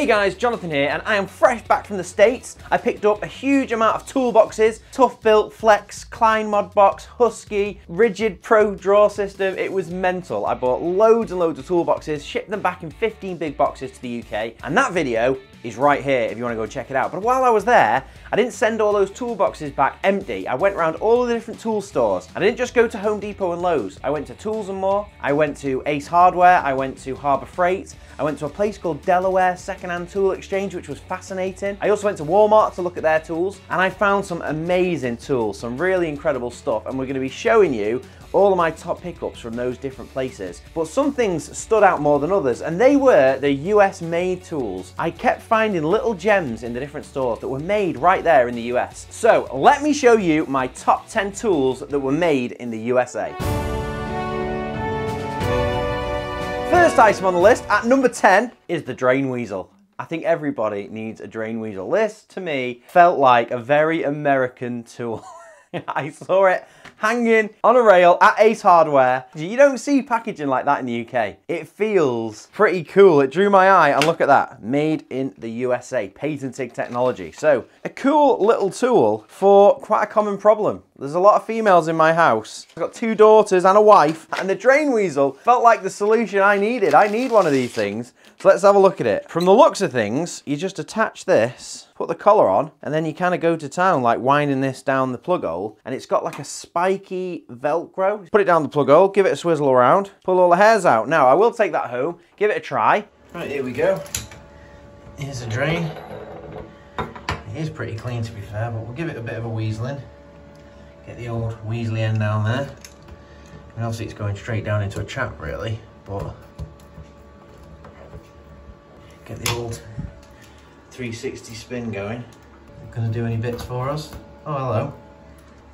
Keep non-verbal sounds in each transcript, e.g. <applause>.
Hey guys, Jonathan here, and I am fresh back from the States. I picked up a huge amount of toolboxes, Tough Built, Flex, Klein Modbox, Husky, Ridgid Pro Draw System. It was mental. I bought loads and loads of toolboxes, shipped them back in 15 big boxes to the UK, and that video is right here if you want to go check it out. But while I was there, I didn't send all those toolboxes back empty. I went around all the different tool stores. I didn't just go to Home Depot and Lowe's. I went to Tools & More, I went to Ace Hardware, I went to Harbor Freight, I went to a place called Delaware Secondhand Tool Exchange, which was fascinating. I also went to Walmart to look at their tools, and I found some amazing tools, some really incredible stuff, and we're gonna be showing you all of my top pickups from those different places. But some things stood out more than others, and they were the US made tools. I kept finding little gems in the different stores that were made right there in the US. So let me show you my top 10 tools that were made in the USA. First item on the list at number 10 is the drain weasel. I think everybody needs a drain weasel. This, to me, felt like a very American tool. <laughs> <laughs> I saw it hanging on a rail at Ace Hardware. You don't see packaging like that in the UK. It feels pretty cool. It drew my eye and look at that. Made in the USA, patented technology. So a cool little tool for quite a common problem. There's a lot of females in my house. I've got two daughters and a wife and the drain weasel felt like the solution I needed. I need one of these things. So let's have a look at it. From the looks of things, you just attach this put the collar on, and then you kind of go to town, like winding this down the plug hole, and it's got like a spiky Velcro. Put it down the plug hole, give it a swizzle around, pull all the hairs out. Now, I will take that home, give it a try. Right, here we go. Here's a drain. It is pretty clean to be fair, but we'll give it a bit of a weaseling. Get the old weaselly end down there. And obviously it's going straight down into a chap really, but get the old 360 spin going. Gonna do any bits for us? Oh, hello.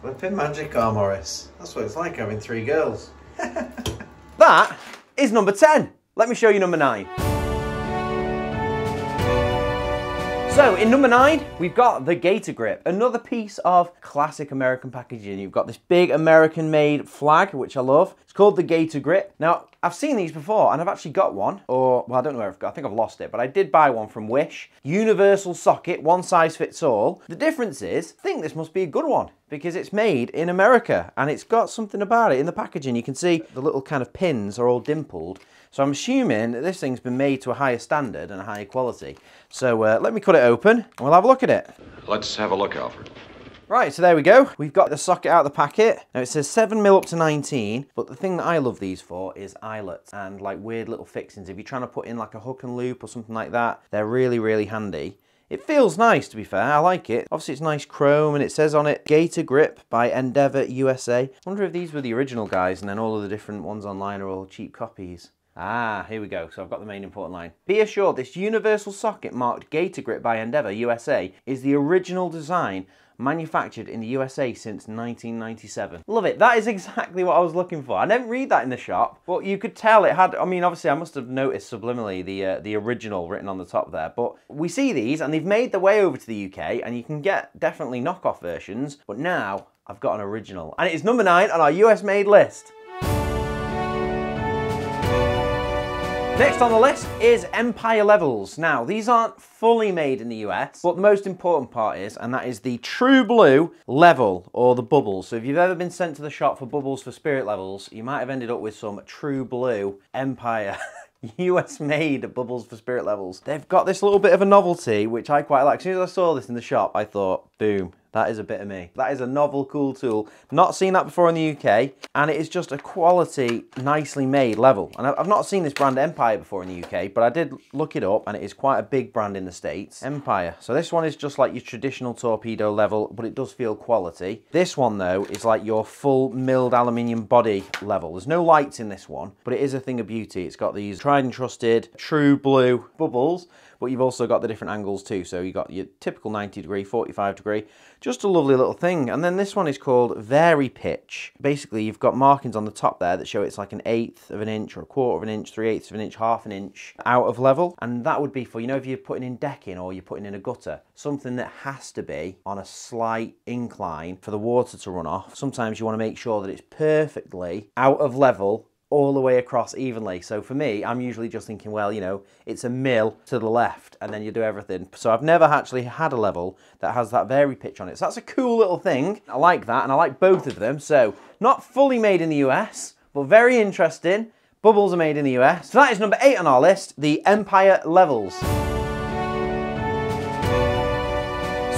Flipping magic car, Morris. That's what it's like having three girls. <laughs> that is number 10. Let me show you number nine. So in number nine, we've got the Gator Grip, another piece of classic American packaging. You've got this big American made flag, which I love. It's called the Gator Grip. Now, I've seen these before and I've actually got one, or, well, I don't know where I've got, I think I've lost it, but I did buy one from Wish. Universal socket, one size fits all. The difference is, I think this must be a good one because it's made in America and it's got something about it in the packaging. You can see the little kind of pins are all dimpled. So I'm assuming that this thing's been made to a higher standard and a higher quality. So uh, let me cut it open and we'll have a look at it. Let's have a look, Alfred. Right, so there we go. We've got the socket out of the packet. Now it says 7mm up to 19, but the thing that I love these for is eyelets and like weird little fixings. If you're trying to put in like a hook and loop or something like that, they're really, really handy. It feels nice to be fair, I like it. Obviously it's nice chrome and it says on it Gator Grip by Endeavour USA. I wonder if these were the original guys and then all of the different ones online are all cheap copies. Ah, here we go. So I've got the main important line. Be assured this universal socket marked Gator Grip by Endeavour USA is the original design manufactured in the USA since 1997. Love it. That is exactly what I was looking for. I didn't read that in the shop, but you could tell it had, I mean, obviously I must have noticed subliminally the, uh, the original written on the top there, but we see these and they've made their way over to the UK and you can get definitely knockoff versions, but now I've got an original and it is number nine on our US made list. Next on the list is Empire Levels. Now, these aren't fully made in the US, but the most important part is, and that is the True Blue level, or the bubbles. So if you've ever been sent to the shop for bubbles for spirit levels, you might have ended up with some True Blue Empire <laughs> US made bubbles for spirit levels. They've got this little bit of a novelty, which I quite like. As soon as I saw this in the shop, I thought, boom, that is a bit of me. That is a novel, cool tool. Not seen that before in the UK, and it is just a quality, nicely made level. And I've not seen this brand Empire before in the UK, but I did look it up, and it is quite a big brand in the States. Empire. So this one is just like your traditional torpedo level, but it does feel quality. This one, though, is like your full milled aluminium body level. There's no lights in this one, but it is a thing of beauty. It's got these tried and trusted true blue bubbles, but you've also got the different angles too. So you've got your typical 90 degree, 45 degree, just a lovely little thing. And then this one is called Vari Pitch. Basically, you've got markings on the top there that show it's like an eighth of an inch or a quarter of an inch, three eighths of an inch, half an inch out of level. And that would be for, you know, if you're putting in decking or you're putting in a gutter, something that has to be on a slight incline for the water to run off. Sometimes you want to make sure that it's perfectly out of level all the way across evenly. So for me, I'm usually just thinking, well, you know, it's a mill to the left and then you do everything. So I've never actually had a level that has that Vari Pitch on it. So that's a cool little thing. I like that and I like both of them. So not fully made in the US, but very interesting. Bubbles are made in the US. So that is number eight on our list, the Empire Levels.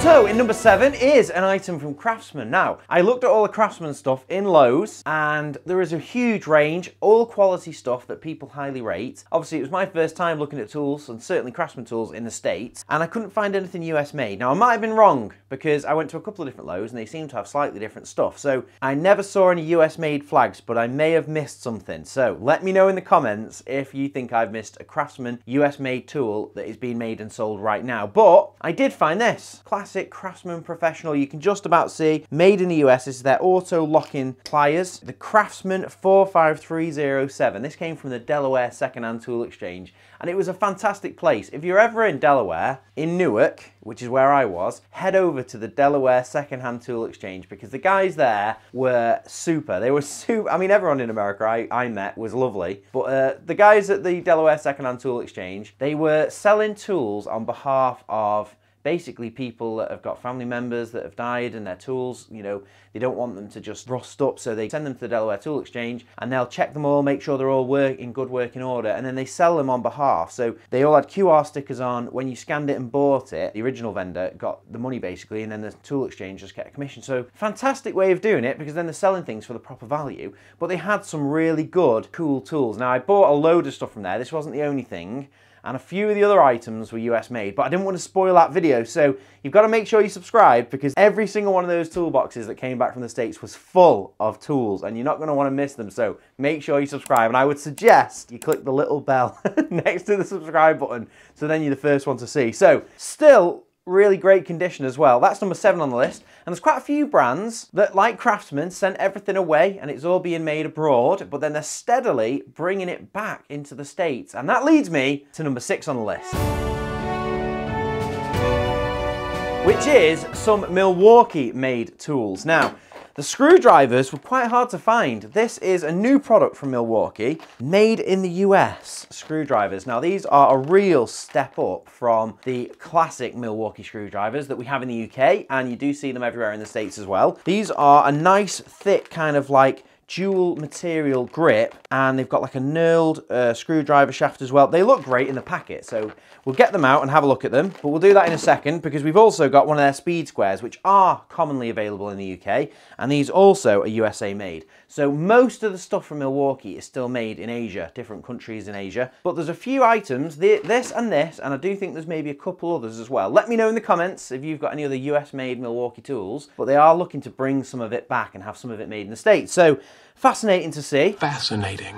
So in number seven is an item from Craftsman. Now, I looked at all the Craftsman stuff in Lowe's and there is a huge range, all quality stuff that people highly rate. Obviously, it was my first time looking at tools and certainly Craftsman tools in the States and I couldn't find anything US made. Now, I might have been wrong because I went to a couple of different Lowe's and they seem to have slightly different stuff. So I never saw any US made flags, but I may have missed something. So let me know in the comments if you think I've missed a Craftsman US made tool that is being made and sold right now. But I did find this. Classic Craftsman Professional. You can just about see, made in the US. This is their auto locking pliers. The Craftsman 45307. This came from the Delaware Secondhand Tool Exchange and it was a fantastic place. If you're ever in Delaware, in Newark, which is where I was, head over to the Delaware Secondhand Tool Exchange because the guys there were super. They were super, I mean everyone in America I, I met was lovely, but uh, the guys at the Delaware Secondhand Tool Exchange, they were selling tools on behalf of basically people that have got family members that have died and their tools, you know, they don't want them to just rust up, so they send them to the Delaware Tool Exchange and they'll check them all, make sure they're all work in good working order, and then they sell them on behalf. So they all had QR stickers on. When you scanned it and bought it, the original vendor got the money basically, and then the tool exchange just get a commission. So fantastic way of doing it because then they're selling things for the proper value. But they had some really good, cool tools. Now I bought a load of stuff from there. This wasn't the only thing and a few of the other items were US made, but I didn't want to spoil that video, so you've got to make sure you subscribe because every single one of those toolboxes that came back from the States was full of tools and you're not going to want to miss them, so make sure you subscribe. And I would suggest you click the little bell <laughs> next to the subscribe button so then you're the first one to see. So, still really great condition as well. That's number seven on the list. And there's quite a few brands that, like Craftsman, sent everything away and it's all being made abroad, but then they're steadily bringing it back into the States. And that leads me to number six on the list. Which is some Milwaukee made tools. Now, the screwdrivers were quite hard to find. This is a new product from Milwaukee, made in the US. Screwdrivers. Now these are a real step up from the classic Milwaukee screwdrivers that we have in the UK, and you do see them everywhere in the States as well. These are a nice, thick, kind of like dual material grip and they've got like a knurled uh, screwdriver shaft as well. They look great in the packet, so we'll get them out and have a look at them, but we'll do that in a second because we've also got one of their speed squares, which are commonly available in the UK, and these also are USA made. So most of the stuff from Milwaukee is still made in Asia, different countries in Asia, but there's a few items, this and this, and I do think there's maybe a couple others as well. Let me know in the comments if you've got any other US made Milwaukee tools, but they are looking to bring some of it back and have some of it made in the States. So Fascinating to see. Fascinating.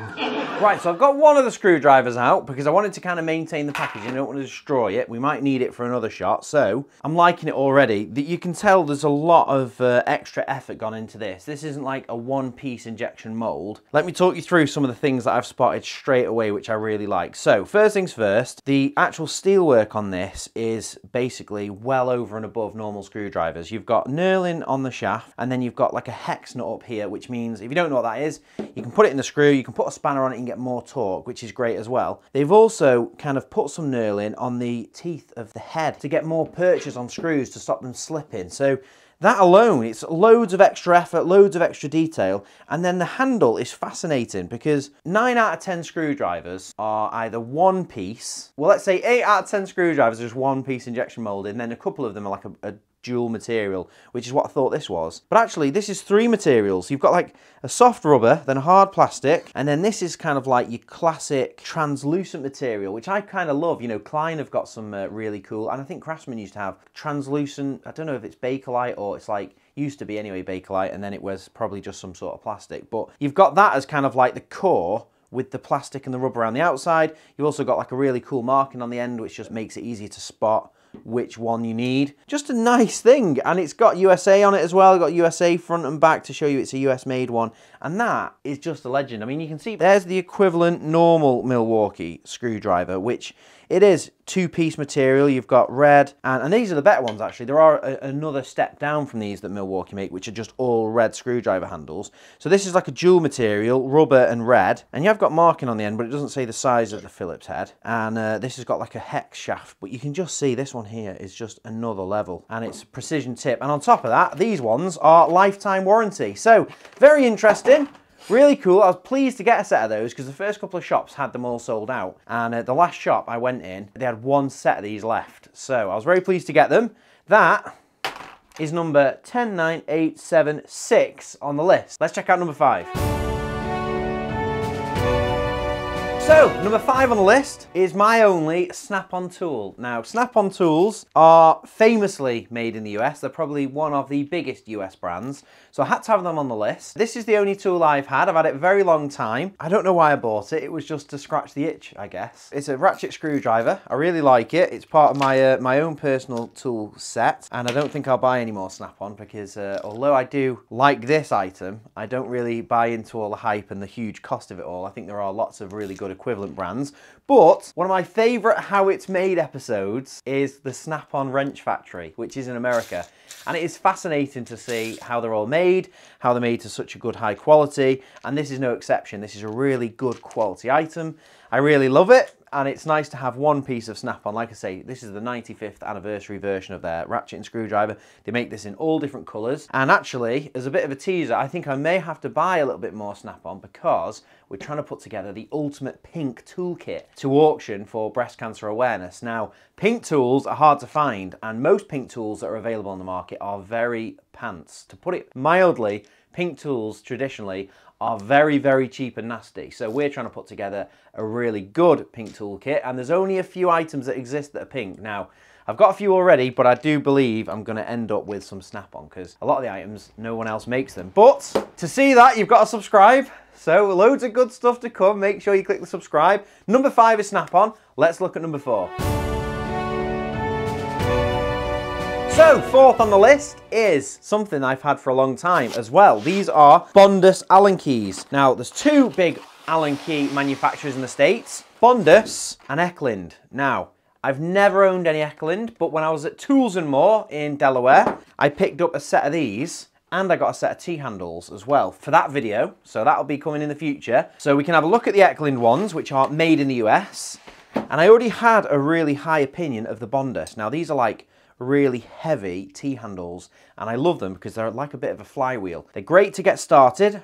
Right, so I've got one of the screwdrivers out because I wanted to kind of maintain the package. I don't want to destroy it. We might need it for another shot. So I'm liking it already. That You can tell there's a lot of uh, extra effort gone into this. This isn't like a one-piece injection mold. Let me talk you through some of the things that I've spotted straight away, which I really like. So first things first, the actual steelwork on this is basically well over and above normal screwdrivers. You've got knurling on the shaft, and then you've got like a hex nut up here, which means if you don't know what that that is. You can put it in the screw, you can put a spanner on it and get more torque, which is great as well. They've also kind of put some knurling on the teeth of the head to get more purchase on screws to stop them slipping. So that alone, it's loads of extra effort, loads of extra detail, and then the handle is fascinating because 9 out of 10 screwdrivers are either one piece, well let's say 8 out of 10 screwdrivers are just one piece injection molded, and then a couple of them are like a, a dual material, which is what I thought this was. But actually, this is three materials. You've got like a soft rubber, then a hard plastic, and then this is kind of like your classic translucent material, which I kind of love. You know, Klein have got some uh, really cool, and I think Craftsman used to have translucent, I don't know if it's Bakelite or it's like used to be anyway Bakelite, and then it was probably just some sort of plastic. But you've got that as kind of like the core with the plastic and the rubber around the outside. You've also got like a really cool marking on the end, which just makes it easier to spot which one you need. Just a nice thing, and it's got USA on it as well. Got USA front and back to show you it's a US made one, and that is just a legend. I mean, you can see there's the equivalent normal Milwaukee screwdriver, which It is two-piece material. You've got red, and, and these are the better ones actually. There are a, another step down from these that Milwaukee make, which are just all red screwdriver handles. So this is like a dual material, rubber and red, and you have got marking on the end, but it doesn't say the size of the Phillips head. And uh, this has got like a hex shaft, but you can just see this one here is just another level, and it's precision tip. And on top of that, these ones are lifetime warranty. So very interesting. Really cool. I was pleased to get a set of those because the first couple of shops had them all sold out. And uh, the last shop I went in, they had one set of these left. So I was very pleased to get them. That is number 10876 on the list. Let's check out number five. So, number five on the list is my only Snap-on tool. Now, Snap-on tools are famously made in the US. They're probably one of the biggest US brands. So I had to have them on the list. This is the only tool I've had. I've had it a very long time. I don't know why I bought it. It was just to scratch the itch, I guess. It's a ratchet screwdriver. I really like it. It's part of my uh, my own personal tool set. And I don't think I'll buy any more Snap-on because uh, although I do like this item, I don't really buy into all the hype and the huge cost of it all. I think there are lots of really good equivalent brands. But one of my favorite how it's made episodes is the Snap-on Wrench Factory, which is in America. And it is fascinating to see how they're all made, how they're made to such a good high quality. And this is no exception. This is a really good quality item. I really love it and it's nice to have one piece of snap-on. Like I say, this is the 95th anniversary version of their ratchet and screwdriver. They make this in all different colours. And actually, as a bit of a teaser, I think I may have to buy a little bit more snap-on because we're trying to put together the ultimate pink toolkit to auction for breast cancer awareness. Now, pink tools are hard to find and most pink tools that are available on the market are very pants. To put it mildly, pink tools traditionally are very, very cheap and nasty. So we're trying to put together a really good pink toolkit and there's only a few items that exist that are pink. Now, I've got a few already, but I do believe I'm gonna end up with some snap-on because a lot of the items, no one else makes them. But to see that, you've got to subscribe. So loads of good stuff to come. Make sure you click the subscribe. Number five is snap-on. Let's look at number four. So, fourth on the list is something I've had for a long time as well. These are Bondhus Allen keys. Now, there's two big Allen key manufacturers in the States, Bondhus and Eklind. Now, I've never owned any Eklind, but when I was at Tools and More in Delaware, I picked up a set of these and I got a set of T-handles as well for that video. So that'll be coming in the future. So we can have a look at the Eklind ones, which are made in the US. And I already had a really high opinion of the Bondhus. Now these are like really heavy T-handles and I love them because they're like a bit of a flywheel. They're great to get started,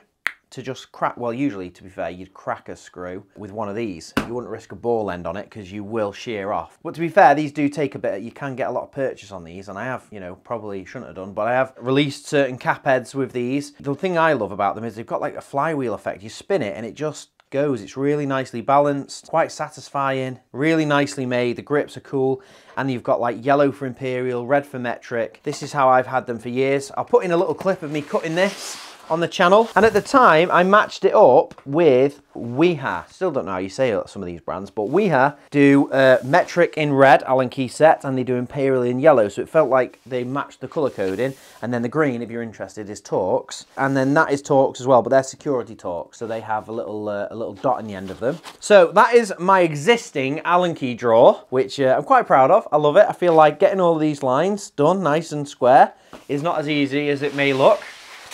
to just crack, well usually to be fair you'd crack a screw with one of these. You wouldn't risk a ball end on it because you will shear off. But to be fair these do take a bit, you can get a lot of purchase on these and I have, you know, probably shouldn't have done, but I have released certain cap heads with these. The thing I love about them is they've got like a flywheel effect. You spin it and it just goes. It's really nicely balanced, quite satisfying, really nicely made. The grips are cool. And you've got like yellow for Imperial, red for metric. This is how I've had them for years. I'll put in a little clip of me cutting this on the channel. And at the time, I matched it up with Wiha. Still don't know how you say some of these brands, but Wiha do uh, metric in red Allen key set, and they do Imperial in yellow. So it felt like they matched the color coding. And then the green, if you're interested, is Torx. And then that is Torx as well, but they're security Torx. So they have a little, uh, a little dot in the end of them. So that is my existing Allen key drawer, which uh, I'm quite proud of. I love it. I feel like getting all these lines done nice and square is not as easy as it may look.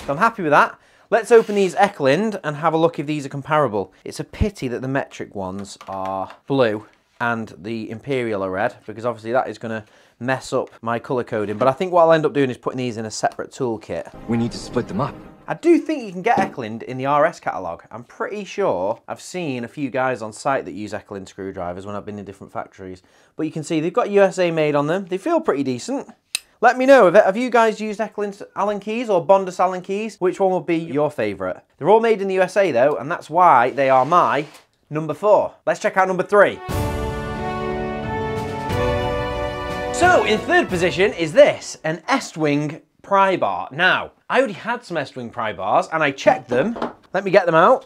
So I'm happy with that. Let's open these Eklind and have a look if these are comparable. It's a pity that the metric ones are blue and the Imperial are red because obviously that is going to mess up my colour coding. But I think what I'll end up doing is putting these in a separate toolkit. We need to split them up. I do think you can get Eklind in the RS catalogue. I'm pretty sure I've seen a few guys on site that use Eklind screwdrivers when I've been in different factories. But you can see they've got USA made on them. They feel pretty decent. Let me know, have you guys used Eklind Allen keys or Bondhus Allen keys? Which one would be your favourite? They're all made in the USA though, and that's why they are my number four. Let's check out number three. So, in third position is this, an Estwing pry bar. Now, I already had some Estwing pry bars and I checked them. Let me get them out.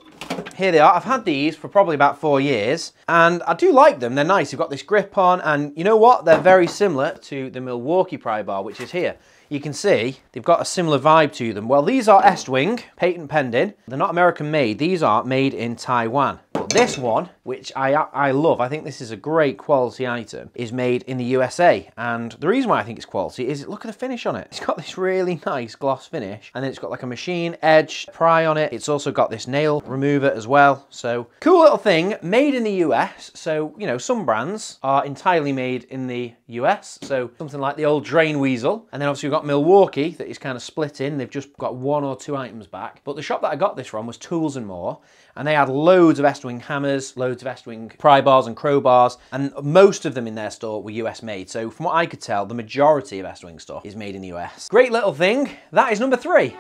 here they are. I've had these for probably about four years and I do like them. They're nice. You've got this grip on and you know what? They're very similar to the Milwaukee pry bar, which is here. You can see they've got a similar vibe to them. Well, these are Estwing, patent pending. They're not American made. These are made in Taiwan. But this one, which I, I love, I think this is a great quality item, is made in the USA. And the reason why I think it's quality is look at the finish on it. <laughs> It's got this really nice gloss finish and then it's got like a machine edge pry on it. It's also got this nail remover as well. So cool little thing made in the US. So, you know, some brands are entirely made in the US. So something like the old Drain Weasel. And then obviously we've got Milwaukee that is kind of split in. They've just got one or two items back. But the shop that I got this from was Tools and More and they had loads of Estwing hammers, loads of Estwing pry bars and crowbars, and most of them in their store were US made. So from what I could tell, the majority of Estwing stuff is made in the US. Great little thing. That is number three.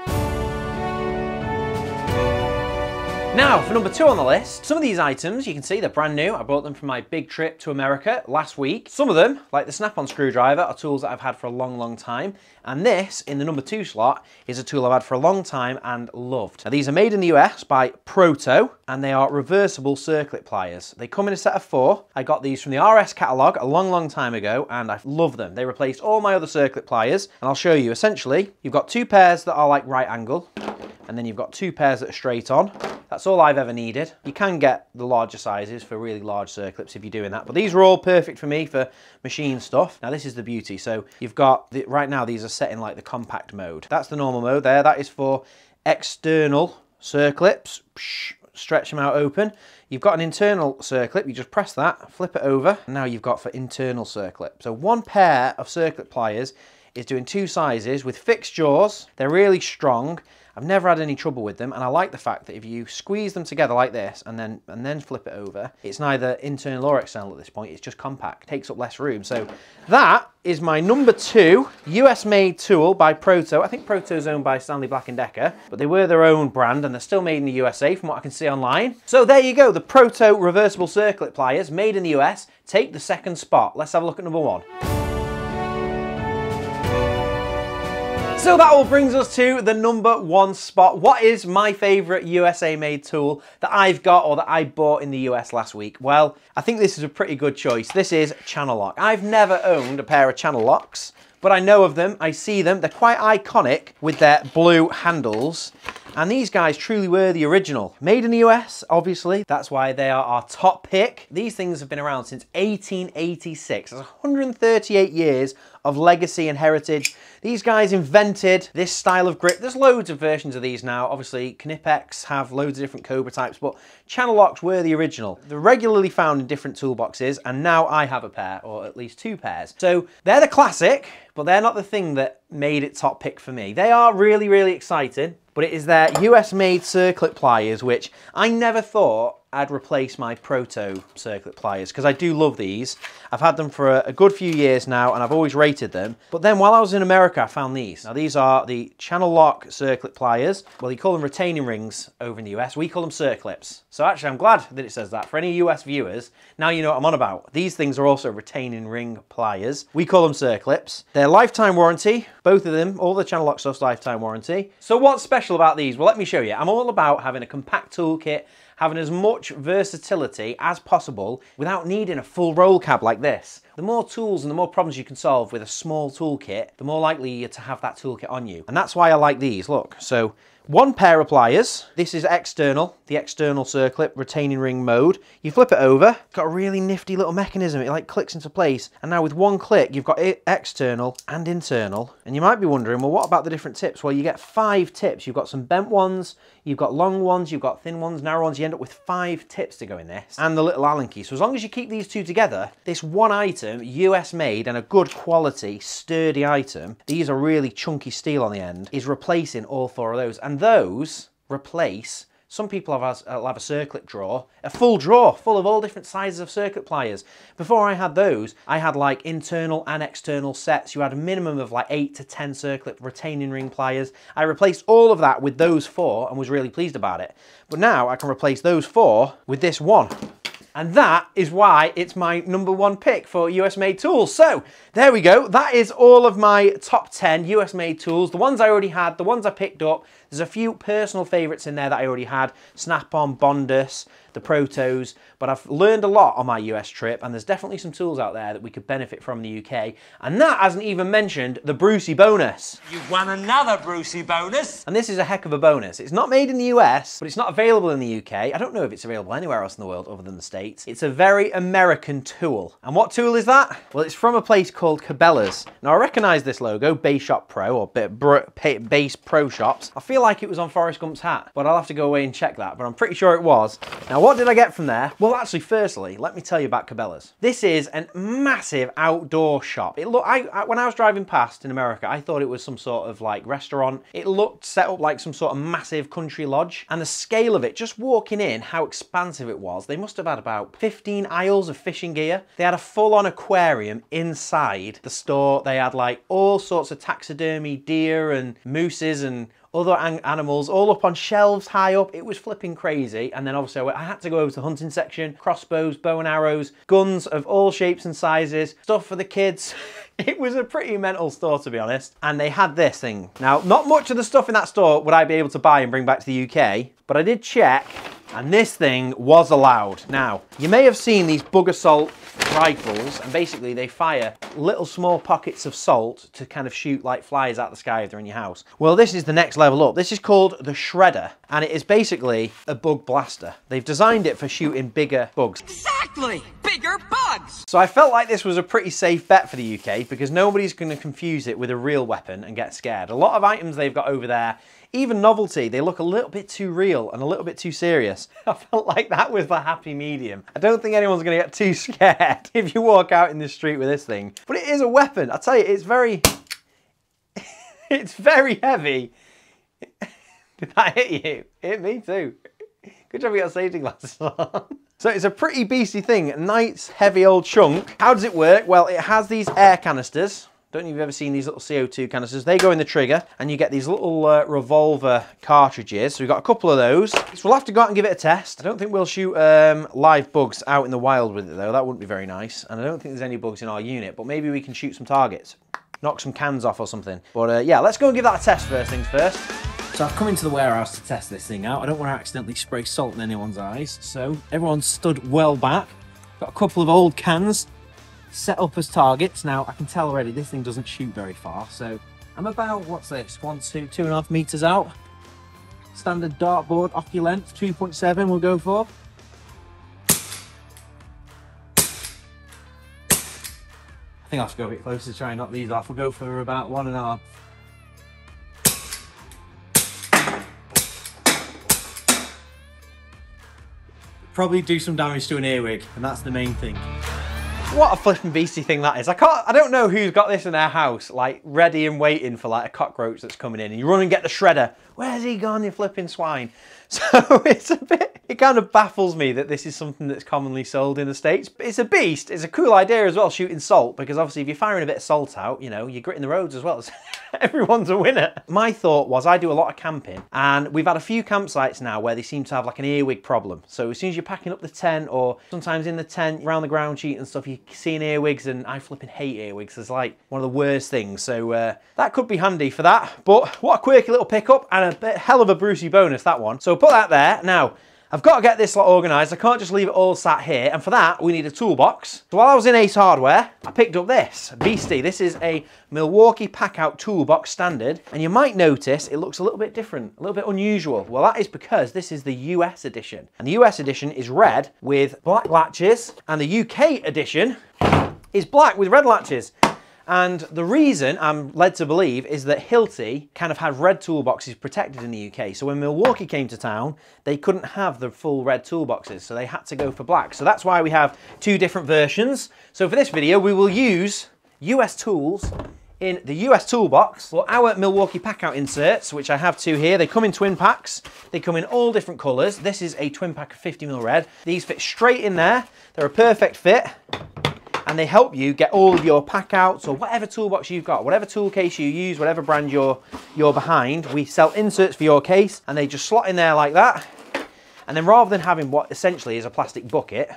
Now, for number two on the list, some of these items, you can see they're brand new. I bought them from my big trip to America last week. Some of them, like the snap-on screwdriver, are tools that I've had for a long, long time. And this, in the number two slot, is a tool I've had for a long time and loved. Now, these are made in the US by Proto, and they are reversible circlip pliers. They come in a set of four. I got these from the RS catalogue a long, long time ago, and I love them. They replaced all my other circlip pliers, and I'll show you. Essentially, you've got two pairs that are like right angle, and then you've got two pairs that are straight on. That's all I've ever needed. You can get the larger sizes for really large circlips if you're doing that, but these are all perfect for me for machine stuff. Now this is the beauty. So you've got, the, right now these are set in like the compact mode. That's the normal mode there. That is for external circlips. Psh, stretch them out open. You've got an internal circlip, you just press that, flip it over, and now you've got for internal circlip. So one pair of circlip pliers is doing two sizes with fixed jaws. They're really strong I've never had any trouble with them and I like the fact that if you squeeze them together like this and then and then flip it over, it's neither internal or external at this point, it's just compact, takes up less room. So that is my number two US made tool by Proto. I think Proto is owned by Stanley Black & Decker, but they were their own brand and they're still made in the USA from what I can see online. So there you go, the Proto reversible circlip pliers made in the US take the second spot. Let's have a look at number one. So that all brings us to the number one spot. What is my favorite USA made tool that I've got or that I bought in the US last week? Well, I think this is a pretty good choice. This is Channel-Lock. I've never owned a pair of Channel-Locks, but I know of them, I see them. They're quite iconic with their blue handles. And these guys truly were the original. Made in the US, obviously. That's why they are our top pick. These things have been around since 1886. That's 138 years of legacy and heritage. These guys invented this style of grip. There's loads of versions of these now. Obviously, Knipex have loads of different Cobra types, but Channel-Locks were the original. They're regularly found in different toolboxes, and now I have a pair, or at least two pairs. So they're the classic, but they're not the thing that made it top pick for me. They are really, really exciting, but it is their US made circlip pliers, which I never thought I'd replace my Proto circlip pliers because I do love these. I've had them for a, a, good few years now and I've always rated them. But then while I was in America, I found these. Now these are the Channel-Lock circlip pliers. Well, you call them retaining rings over in the US. We call them circlips. So actually, I'm glad that it says that. For any US viewers, now you know what I'm on about. These things are also retaining ring pliers. We call them circlips. They're lifetime warranty. Both of them, all the Channel-Lock stuff's lifetime warranty. So what's special about these? Well, let me show you. I'm all about having a compact toolkit having as much versatility as possible without needing a full roll cab like this. The more tools and the more problems you can solve with a small toolkit, the more likely you're to have that toolkit on you. And that's why I like these, look. So one pair of pliers. This is external, the external circlip retaining ring mode. You flip it over, got a really nifty little mechanism. It like clicks into place. And now with one click, you've got it external and internal. And you might be wondering, well, what about the different tips? Well, you get five tips. You've got some bent ones, you've got long ones, you've got thin ones, narrow ones. You end up with five tips to go in this. And the little Allen key. So as long as you keep these two together, this one item, US made and a good quality, sturdy item, these are really chunky steel on the end, is replacing all four of those. And those replace some people have a, uh, have a circlip drawer, a full drawer full of all different sizes of circuit pliers. Before I had those, I had like internal and external sets. You had a minimum of like 8 to 10 circlip retaining ring pliers. I replaced all of that with those four and was really pleased about it. But now I can replace those four with this one. And that is why it's my number one pick for US made tools. So there we go. That is all of my top 10 US made tools. The ones I already had, the ones I picked up, There's a few personal favourites in there that I already had, Snap-on, Bondhus, the Protos, but I've learned a lot on my US trip and there's definitely some tools out there that we could benefit from in the UK. And that hasn't even mentioned the Brucie bonus. You've won another Brucie bonus. And this is a heck of a bonus. It's not made in the US, but it's not available in the UK. I don't know if it's available anywhere else in the world other than the States. It's a very American tool. And what tool is that? Well, it's from a place called Cabela's. Now, I recognize this logo, Base Shop Pro, or Base Pro Shops. I feel like it was on Forrest Gump's hat, but I'll have to go away and check that, but I'm pretty sure it was. Now, what did I get from there? Well, actually, firstly, let me tell you about Cabela's. This is a massive outdoor shop. It look, I, I, when I was driving past in America, I thought it was some sort of like restaurant. It looked set up like some sort of massive country lodge. And the scale of it, just walking in, how expansive it was. They must have had about 15 aisles of fishing gear. They had a full-on aquarium inside the store. They had like all sorts of taxidermy deer and mooses and other animals all up on shelves high up. It was flipping crazy. And then obviously I had to go over to the hunting section, crossbows, bow and arrows, guns of all shapes and sizes, stuff for the kids. <laughs> It was a pretty mental store to be honest. And they had this thing. Now, not much of the stuff in that store would I be able to buy and bring back to the UK, but I did check and this thing was allowed. Now, you may have seen these Bug-A-Salt rifles and basically they fire little small pockets of salt to kind of shoot like flies out the sky if they're in your house. Well, this is the next level up. This is called the Shredder and it is basically a bug blaster. They've designed it for shooting bigger bugs. Exactly! Bigger bugs! So I felt like this was a pretty safe bet for the UK because nobody's going to confuse it with a real weapon and get scared. A lot of items they've got over there even novelty, they look a little bit too real and a little bit too serious. <laughs> I felt like that was the happy medium. I don't think anyone's gonna get too <laughs> scared if you walk out in the street with this thing. But it is a weapon. I tell you, it's very, <laughs> it's very heavy. Did that hit you? It hit me too. Good job you got safety glasses on. So it's a pretty beastly thing, nice heavy old chunk. How does it work? Well, it has these air canisters don't know if you've ever seen these little CO2 canisters. They go in the trigger and you get these little uh, revolver cartridges. So we've got a couple of those. So we'll have to go out and give it a test. I don't think we'll shoot um, live bugs out in the wild with it though. That wouldn't be very nice. And I don't think there's any bugs in our unit, but maybe we can shoot some targets. Knock some cans off or something. But uh, yeah, let's go and give that a test first things first. So I've come into the warehouse to test this thing out. I don't want to accidentally spray salt in anyone's eyes. So everyone's stood well back. Got a couple of old cans set up as targets. Now, I can tell already this thing doesn't shoot very far, so I'm about, what's this, one, two, two and a half meters out. Standard dartboard, your length, 2.7 we'll go for. I think I'll have to go a bit closer to try and knock these off. We'll go for about one and a half. Probably do some damage to an earwig, and that's the main thing. What a flipping beastie thing that is. I can't, I don't know who's got this in their house, like ready and waiting for like a cockroach that's coming in and you run and get the shredder. Where's he gone, you flipping swine? <laughs> So it's a bit, it kind of baffles me that this is something that's commonly sold in the States. But It's a beast. It's a cool idea as well, shooting salt, because obviously if you're firing a bit of salt out, you know, you're gritting the roads as well. <laughs> Everyone's a winner. My thought was I do a lot of camping and we've had a few campsites now where they seem to have like an earwig problem. So as soon as you're packing up the tent or sometimes in the tent around the ground sheet and stuff, you see an earwigs and I flipping hate earwigs. It's like one of the worst things. So uh, that could be handy for that. But what a quirky little pickup and a bit, hell of a Brucie bonus, that one. So put that there. Now, I've got to get this lot organised. I can't just leave it all sat here. And for that, we need a toolbox. So while I was in Ace Hardware, I picked up this beastie. This is a Milwaukee Packout Toolbox Standard. And you might notice it looks a little bit different, a little bit unusual. Well, that is because this is the US edition. And the US edition is red with black latches. And the UK edition is black with red latches. And the reason I'm led to believe is that Hilti kind of had red toolboxes protected in the UK. So when Milwaukee came to town, they couldn't have the full red toolboxes, so they had to go for black. So that's why we have two different versions. So for this video, we will use US tools in the US toolbox for our Milwaukee Packout inserts, which I have two here. They come in twin packs. They come in all different colors. This is a twin pack of 50ml red. These fit straight in there. They're a perfect fit and they help you get all of your pack outs or whatever toolbox you've got, whatever tool case you use, whatever brand you're, you're behind. We sell inserts for your case and they just slot in there like that. And then rather than having what essentially is a plastic bucket,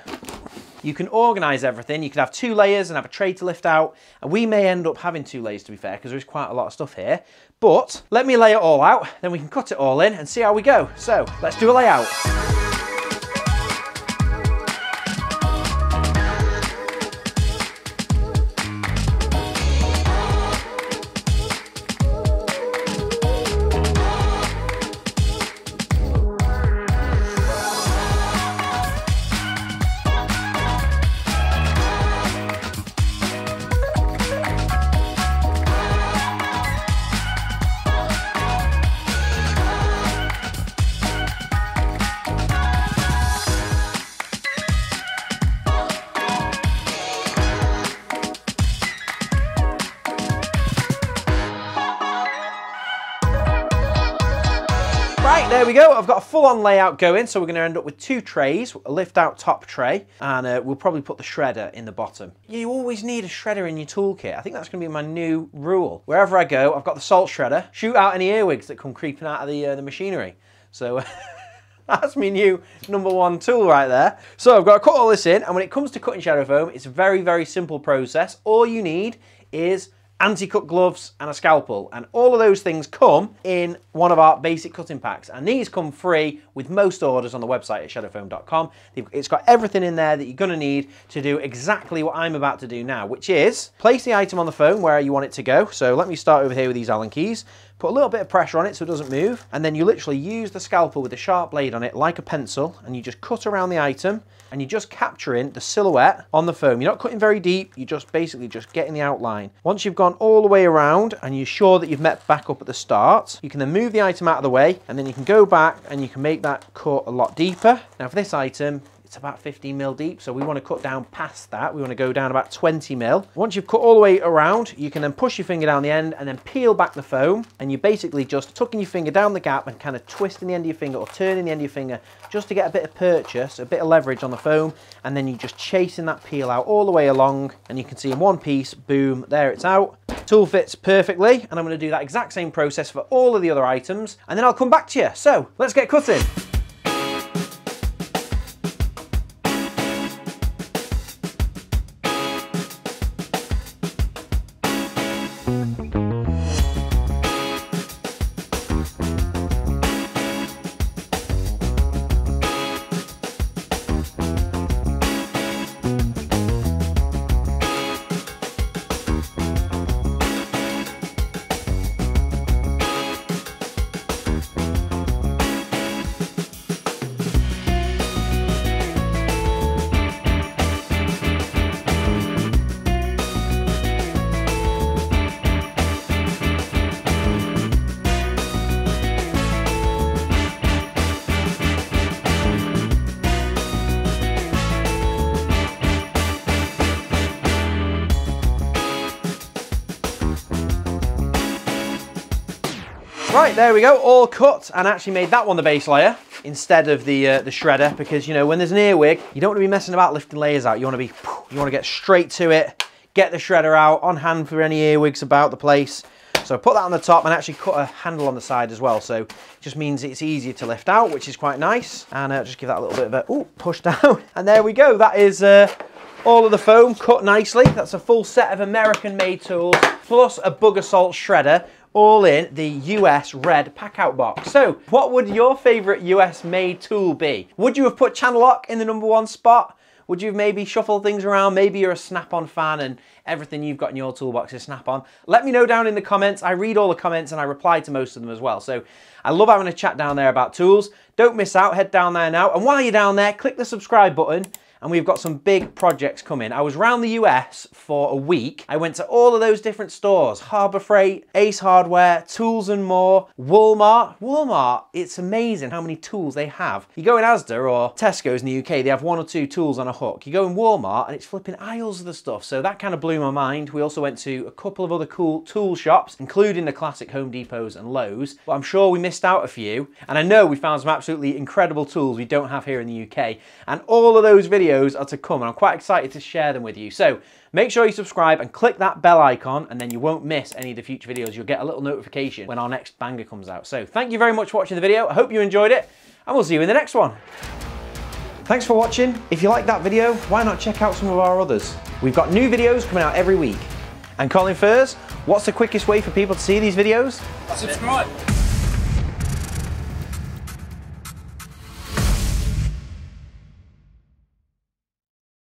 you can organize everything. You can have two layers and have a tray to lift out. And we may end up having two layers to be fair, because there's quite a lot of stuff here. But let me lay it all out, then we can cut it all in and see how we go. So let's do a layout. There we go. I've got a full-on layout going, so we're going to end up with two trays, a lift-out top tray, and uh, we'll probably put the shredder in the bottom. You always need a shredder in your toolkit. I think that's going to be my new rule. Wherever I go, I've got the salt shredder. Shoot out any earwigs that come creeping out of the, uh, the machinery. So... <laughs> That's my new number one tool right there. So I've got to cut all this in, and when it comes to cutting shadow foam, it's a very, very simple process. All you need is anti-cut gloves and a scalpel. And all of those things come in one of our basic cutting packs. And these come free with most orders on the website at shadowfoam.com it's got everything in there that you're going to need to do exactly what I'm about to do now which is place the item on the foam where you want it to go. So let me start over here with these allen keys put a little bit of pressure on it so it doesn't move and then you literally use the scalpel with a sharp blade on it like a pencil and you just cut around the item and you're just capturing the silhouette on the foam. You're not cutting very deep, you're just basically just getting the outline. Once you've gone all the way around and you're sure that you've met back up at the start, you can then move the item out of the way and then you can go back and you can make that cut a lot deeper. Now for this item, it's about 15 mil deep, so we want to cut down past that. We want to go down about 20 mil. Once you've cut all the way around, you can then push your finger down the end and then peel back the foam, and you're basically just tucking your finger down the gap and kind of twisting the end of your finger or turning the end of your finger just to get a bit of purchase, a bit of leverage on the foam, and then you're just chasing that peel out all the way along, and you can see in one piece, boom, there it's out. Tool fits perfectly, and I'm going to do that exact same process for all of the other items, and then I'll come back to you. So, let's get cutting. Right, there we go, all cut and actually made that one the base layer instead of the uh, the shredder because you know when there's an earwig, you don't want to be messing about lifting layers out. You want to be, you want to get straight to it, get the shredder out on hand for any earwigs about the place. So put that on the top and actually cut a handle on the side as well. So it just means it's easier to lift out, which is quite nice. And uh, just give that a little bit of a ooh, push <laughs> down. And there we go. That is uh, all of the foam cut nicely. That's a full set of American made tools plus a Bug-A-Salt shredder all in the US red pack out box. So what would your favorite US made tool be? Would you have put channel lock in the number one spot? Would you maybe shuffle things around? Maybe you're a snap-on fan and everything you've got in your toolbox is snap-on. Let me know down in the comments. I read all the comments and I reply to most of them as well. So I love having a chat down there about tools. Don't miss out, head down there now. And while you're down there, click the subscribe button and we've got some big projects coming. I was around the US for a week. I went to all of those different stores, Harbor Freight, Ace Hardware, Tools and More, Walmart. Walmart, it's amazing how many tools they have. You go in Asda or Tesco's in the UK, they have one or two tools on a hook. You go in Walmart and it's flipping aisles of the stuff. So that kind of blew my mind. We also went to a couple of other cool tool shops, including the classic Home Depots and Lowe's. But I'm sure we missed out a few. And I know we found some absolutely incredible tools we don't have here in the UK. And all of those videos videos are to come and I'm quite excited to share them with you. So make sure you subscribe and click that bell icon and then you won't miss any of the future videos. You'll get a little notification when our next banger comes out. So thank you very much for watching the video. I hope you enjoyed it and we'll see you in the next one. Thanks for watching. If you like that video, why not check out some of our others? We've got new videos coming out every week. And Colin Furs, what's the quickest way for people to see these videos? Subscribe.